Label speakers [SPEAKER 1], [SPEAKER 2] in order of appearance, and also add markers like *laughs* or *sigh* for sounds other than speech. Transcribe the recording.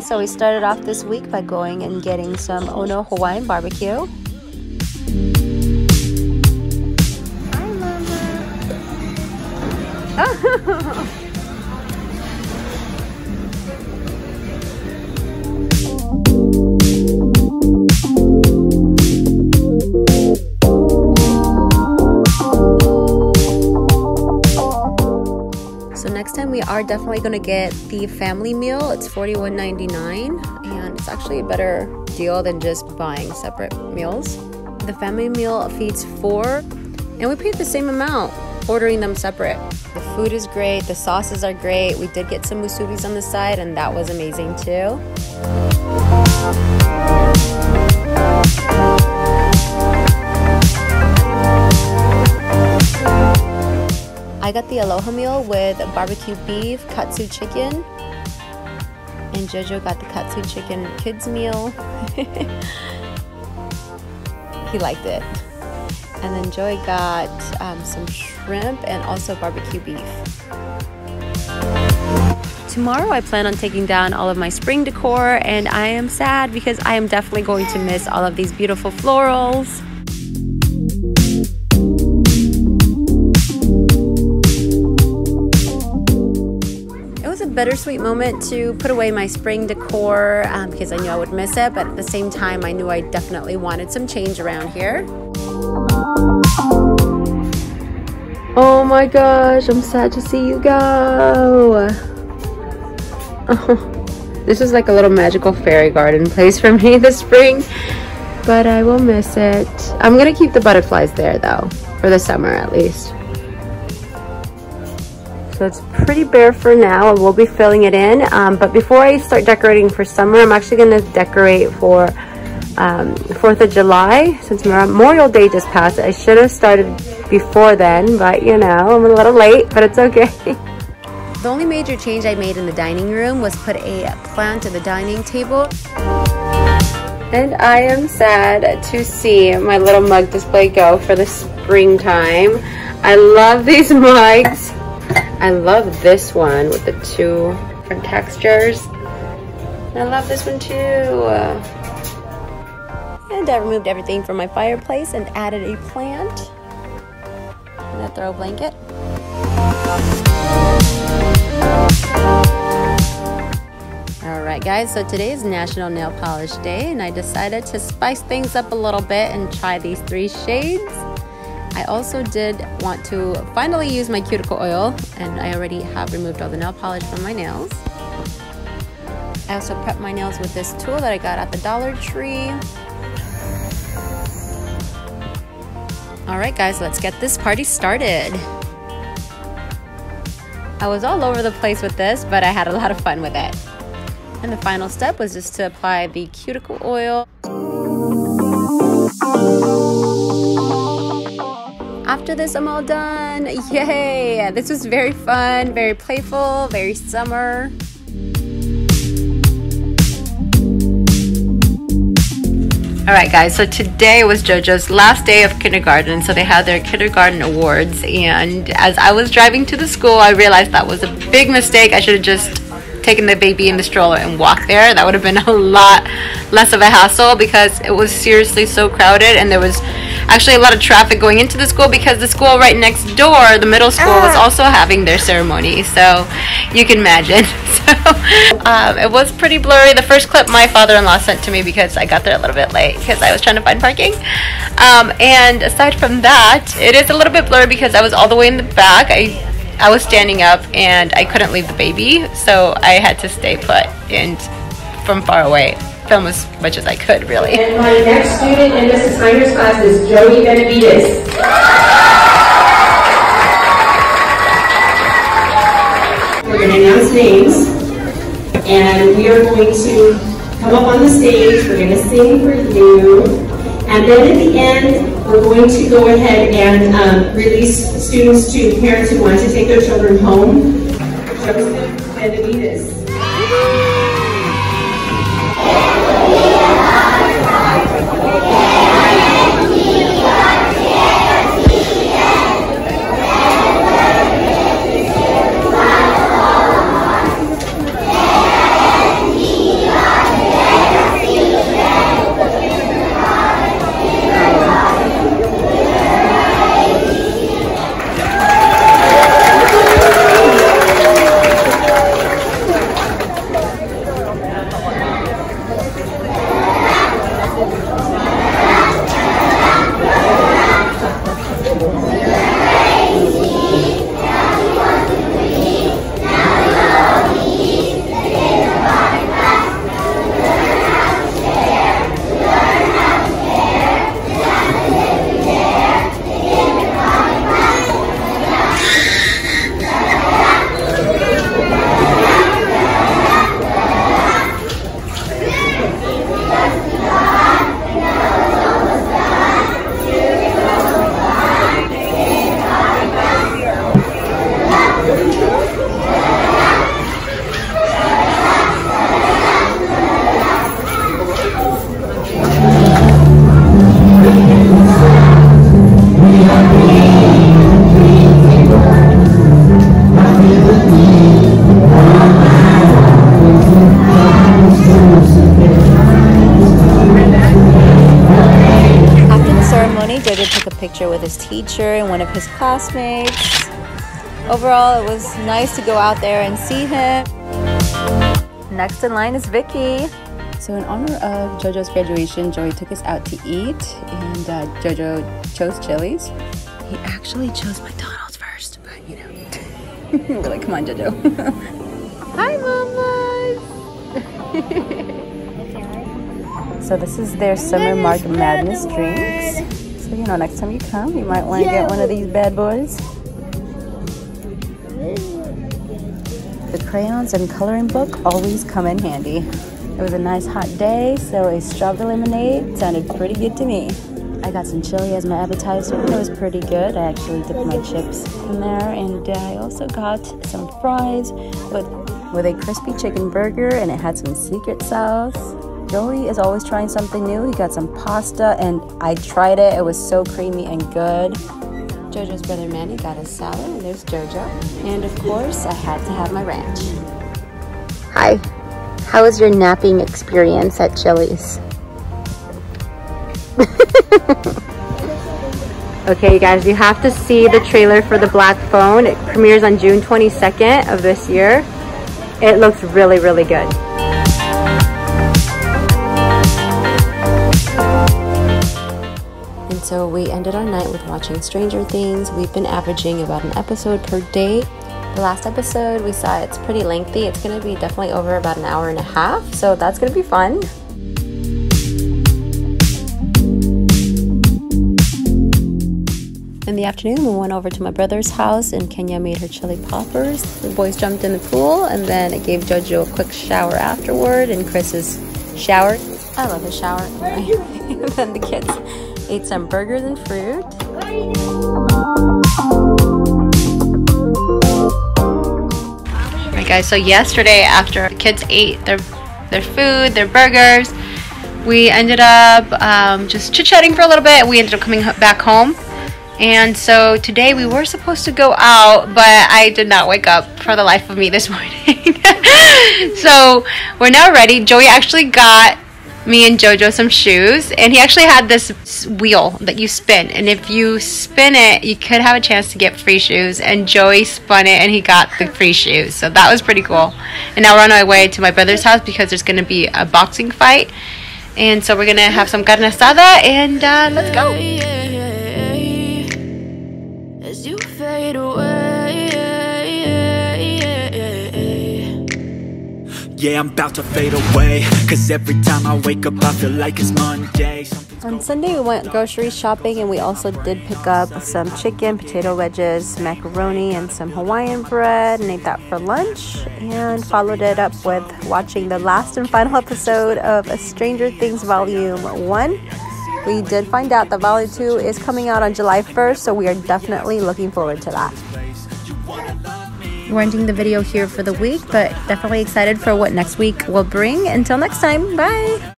[SPEAKER 1] so we started off this week by going and getting some Ono Hawaiian barbecue. Hi, Mama. *laughs* are definitely going to get the family meal. It's $41.99 and it's actually a better deal than just buying separate meals. The family meal feeds four and we paid the same amount ordering them separate. The food is great, the sauces are great. We did get some musubis on the side and that was amazing too. I got the Aloha meal with barbecue beef, katsu chicken, and Jojo got the katsu chicken kids meal. *laughs* he liked it. And then Joey got um, some shrimp and also barbecue beef. Tomorrow I plan on taking down all of my spring decor and I am sad because I am definitely going to miss all of these beautiful florals. Bittersweet moment to put away my spring decor um, because I knew I would miss it, but at the same time, I knew I definitely wanted some change around here. Oh my gosh, I'm sad to see you go. Oh, this is like a little magical fairy garden place for me *laughs* this spring, but I will miss it. I'm gonna keep the butterflies there though, for the summer at least. So it's pretty bare for now. and we'll be filling it in. Um, but before I start decorating for summer, I'm actually going to decorate for um, 4th of July. Since Memorial Day just passed, I should have started before then. But, you know, I'm a little late, but it's okay. *laughs* The only major change I made in the dining room was put a plant at the dining table. And I am sad to see my little mug display go for the springtime. I love these *laughs* mugs. I love this one with the two different textures. I love this one too. And I removed everything from my fireplace and added a plant and a throw blanket. Alright guys, so today is National Nail Polish Day and I decided to spice things up a little bit and try these three shades. I also did want to finally use my cuticle oil and I already have removed all the nail polish from my nails. I also prepped my nails with this tool that I got at the Dollar Tree. Alright guys, let's get this party started. I was all over the place with this, but I had a lot of fun with it. And the final step was just to apply the cuticle oil. After this, I'm all done. Yay! This was very fun, very playful, very summer. Alright guys, so today was JoJo's last day of kindergarten, so they had their kindergarten awards, and as I was driving to the school, I realized that was a big mistake. I should have just taken the baby in the stroller and walked there. That would have been *laughs* a lot less of a hassle because it was seriously so crowded and there was actually a lot of traffic going into the school because the school right next door, the middle school, was ah. also having their ceremony. So you can imagine. *laughs* So um, it was pretty blurry. The first clip my father-in-law sent to me because I got there a little bit late because I was trying to find parking. Um, and aside from that, it is a little bit blurry because I was all the way in the back. I I was standing up and I couldn't leave the baby, so I had to stay put and from far away film as much as I could, really.
[SPEAKER 2] And my next student in Mrs. Heiner's class is Jody Benavides. We're going to announce names, and we are going to come up on the stage. We're going to sing for you, and then at the end, we're going to go ahead and um, release students to parents who want to take their children home. Joseph Benavides.
[SPEAKER 1] His teacher and one of his classmates. Overall, it was nice to go out there and see him. Next in line is Vicky.
[SPEAKER 3] So in honor of JoJo's graduation, Joey took us out to eat, and uh, JoJo chose Chili's. He actually chose McDonald's first, but you know, *laughs* we're like, come on, JoJo. *laughs*
[SPEAKER 1] Hi,
[SPEAKER 3] mamas. *laughs* so this is their summer Mark Madness drinks. So you know, next time you come, you might want to get one of these bad boys. The crayons and coloring book always come in handy. It was a nice hot day, so a strawberry lemonade sounded pretty good to me. I got some chili as my appetizer. It was pretty good. I actually dipped my chips in there, and I also got some fries with with a crispy chicken burger, and it had some secret sauce. Joey is always trying something new. He got some pasta, and I tried it. It was so creamy and good.
[SPEAKER 1] Jojo's brother Manny got a salad, and there's Jojo. And of course, I had to have my ranch. Hi, how was your napping experience at Chili's? *laughs* okay, you guys, you have to see the trailer for the Black Phone. It premieres on June 22nd of this year. It looks really, really good. So we ended our night with watching Stranger Things. We've been averaging about an episode per day. The last episode we saw it's pretty lengthy. It's going to be definitely over about an hour and a half, so that's going to be fun. In the afternoon, we went over to my brother's house and Kenya made her chili poppers. The boys jumped in the pool and then it gave Jojo a quick shower afterward and Chris's shower. I love his shower. *laughs* and then the kids ate some burgers and fruit. Alright guys, so yesterday after the kids ate their their food, their burgers, we ended up um, just chit-chatting for a little bit. We ended up coming back home. And so today we were supposed to go out, but I did not wake up for the life of me this *laughs* morning. *laughs* so we're now ready. Joey actually got me and Jojo some shoes, and he actually had this wheel that you spin, and if you spin it, you could have a chance to get free shoes. And Joey spun it, and he got the free shoes, so that was pretty cool. And now we're on our way to my brother's house because there's going to be a boxing fight, and so we're gonna have some carne asada, and uh, let's go. As you fade away. Yeah, I'm about to fade away. Cause every time I wake up I feel like it's Monday. On Sunday we went grocery shopping and we also did pick up some chicken, potato wedges, macaroni, and some Hawaiian bread. And ate that for lunch and followed it up with watching the last and final *laughs* episode of Stranger Things Volume 1. We did find out that Volume 2 is coming out on July 1st, so we are definitely looking forward to that we're ending the video here for the week, but definitely excited for what next week will bring. Until next time, bye!